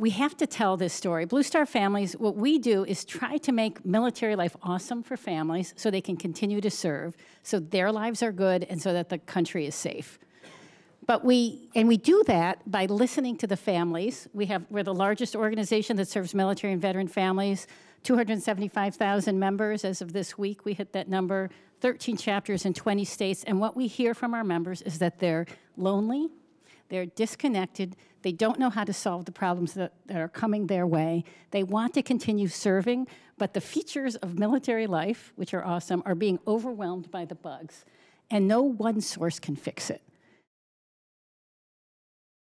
we have to tell this story. Blue Star Families, what we do is try to make military life awesome for families so they can continue to serve, so their lives are good, and so that the country is safe. But we, and we do that by listening to the families. We have, we're the largest organization that serves military and veteran families, 275,000 members as of this week. We hit that number, 13 chapters in 20 states. And what we hear from our members is that they're lonely, they're disconnected, they don't know how to solve the problems that, that are coming their way. They want to continue serving, but the features of military life, which are awesome, are being overwhelmed by the bugs. And no one source can fix it.